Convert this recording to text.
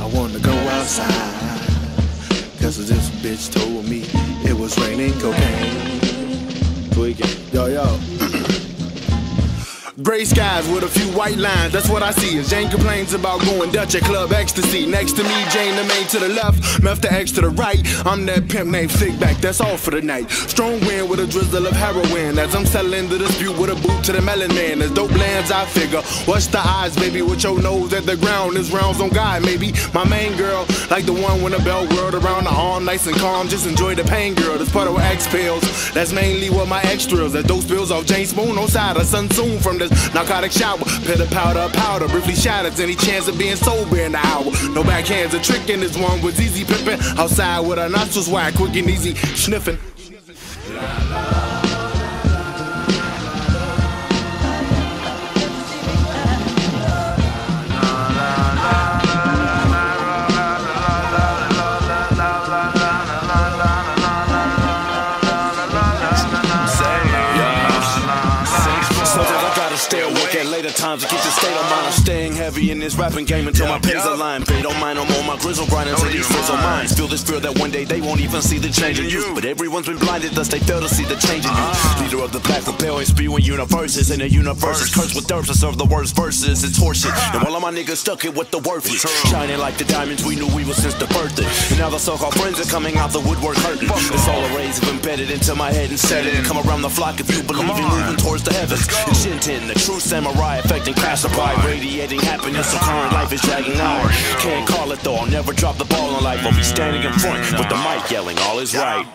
i wanna go outside Cause this bitch told me it was raining cocaine. Tweaking. Yo, yo. Gray skies with a few white lines, that's what I see. As Jane complains about going Dutch at Club Ecstasy. Next to me, Jane the main to the left, Meth the X to the right. I'm that pimp named Back, that's all for the night. Strong wind with a drizzle of heroin. As I'm settling the dispute with a boot to the melon man. As dope lands, I figure. Watch the eyes, baby, with your nose at the ground. This rounds on God, maybe. My main girl, like the one when the bell whirled around the arm, nice and calm. Just enjoy the pain, girl. That's part of X pills. That's mainly what my extras. That those pills off Jane Spoon on side of Sun Soon from narcotic shower. Pitter powder, powder, briefly shatters any chance of being sober in the hour. No backhands, a trick in this one was easy pimping. Outside with a nostrils wide, quick and easy sniffing. still waiting times to keep the state of mind. I'm staying heavy in this rapping game until my pins align. Pay don't mind no more, my grizzle grind until these frizzle minds. Feel this fear that one day they won't even see the change in you. But everyone's been blinded, thus they fail to see the change in you. Leader of the pack, propelling spewing universes. And the universe is cursed with thirst to serve the worst verses. It's horseshit. And all of my niggas stuck it with the worthless. Shining like the diamonds we knew we were since the birthday. And now the so called friends are coming out the woodwork hurting. It's all arrays have embedded into my head and set it. Come around the flock if you believe you're moving towards the heavens. And Shinten, the true samurai affecting passerby, radiating happiness. So current life is dragging on. Can't call it though, I'll never drop the ball in life. I'll be standing in front with the mic yelling, all is right.